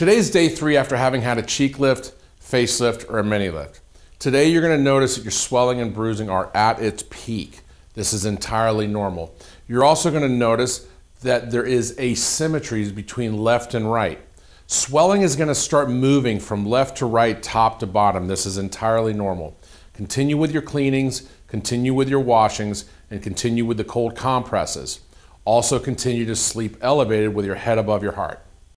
Today's day three after having had a cheek lift, facelift, or a mini lift. Today you're going to notice that your swelling and bruising are at its peak. This is entirely normal. You're also going to notice that there is asymmetries between left and right. Swelling is going to start moving from left to right, top to bottom. This is entirely normal. Continue with your cleanings, continue with your washings, and continue with the cold compresses. Also continue to sleep elevated with your head above your heart.